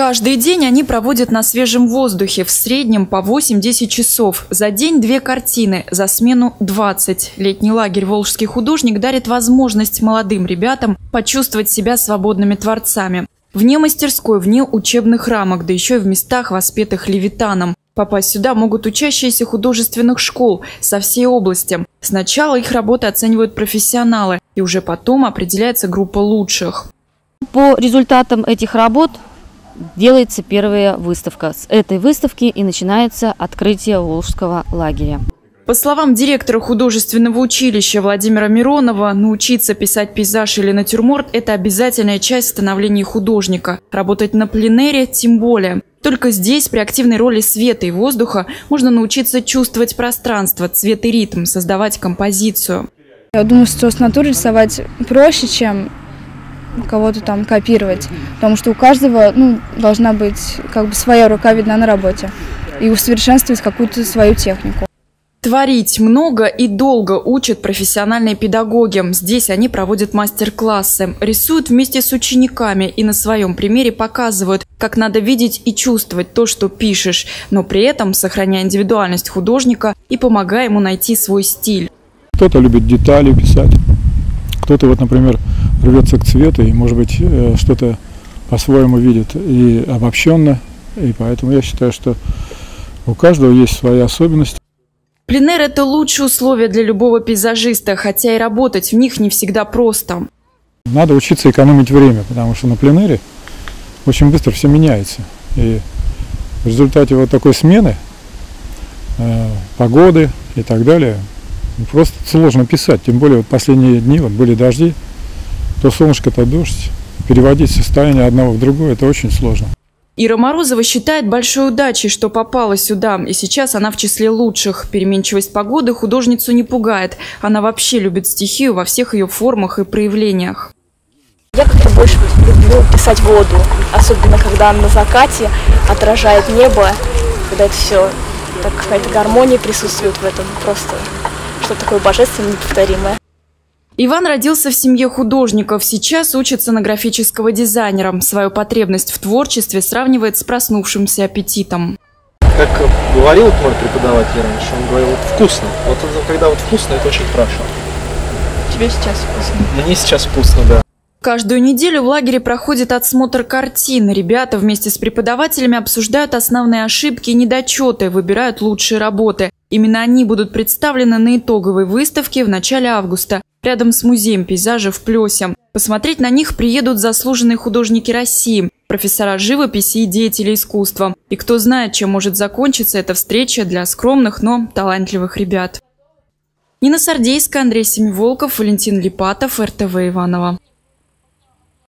Каждый день они проводят на свежем воздухе, в среднем по 8-10 часов. За день две картины, за смену 20. Летний лагерь «Волжский художник» дарит возможность молодым ребятам почувствовать себя свободными творцами. Вне мастерской, вне учебных рамок, да еще и в местах, воспетых левитаном. Попасть сюда могут учащиеся художественных школ со всей области. Сначала их работы оценивают профессионалы, и уже потом определяется группа лучших. По результатам этих работ делается первая выставка. С этой выставки и начинается открытие Волжского лагеря. По словам директора художественного училища Владимира Миронова, научиться писать пейзаж или натюрморт – это обязательная часть становления художника. Работать на пленере тем более. Только здесь, при активной роли света и воздуха, можно научиться чувствовать пространство, цвет и ритм, создавать композицию. Я думаю, что с натуры рисовать проще, чем кого-то там копировать, потому что у каждого ну, должна быть как бы своя рука видна на работе и усовершенствовать какую-то свою технику. Творить много и долго учат профессиональные педагоги. Здесь они проводят мастер-классы, рисуют вместе с учениками и на своем примере показывают, как надо видеть и чувствовать то, что пишешь, но при этом сохраняя индивидуальность художника и помогая ему найти свой стиль. Кто-то любит детали писать, кто-то вот, например, рвется к цвету и, может быть, э, что-то по-своему видит и обобщенно. И поэтому я считаю, что у каждого есть свои особенности. Пленэр – это лучшие условия для любого пейзажиста, хотя и работать в них не всегда просто. Надо учиться экономить время, потому что на пленэре очень быстро все меняется. И в результате вот такой смены э, погоды и так далее просто сложно писать. Тем более вот последние дни вот были дожди, то солнышко, то дождь. Переводить состояние одного в другое – это очень сложно. Ира Морозова считает большой удачей, что попала сюда, и сейчас она в числе лучших. Переменчивость погоды художницу не пугает. Она вообще любит стихию во всех ее формах и проявлениях. Я как-то больше люблю писать воду, особенно когда на закате отражает небо, когда это все, так какая-то гармония присутствует в этом, просто что такое божественное, неповторимое. Иван родился в семье художников, сейчас учится на графического дизайнера. Свою потребность в творчестве сравнивает с проснувшимся аппетитом. Как говорил мой преподаватель раньше, он говорил, вот вкусно. Вот когда вот вкусно, это очень хорошо. Тебе сейчас вкусно? Мне сейчас вкусно, да. Каждую неделю в лагере проходит отсмотр картин. Ребята вместе с преподавателями обсуждают основные ошибки и недочеты, выбирают лучшие работы. Именно они будут представлены на итоговой выставке в начале августа рядом с музеем пейзажа в Плесе. Посмотреть на них приедут заслуженные художники России, профессора живописи и деятели искусства. И кто знает, чем может закончиться эта встреча для скромных, но талантливых ребят. Нина Сардейская, Андрей Семиволков, Валентин Липатов, РТВ Иванова.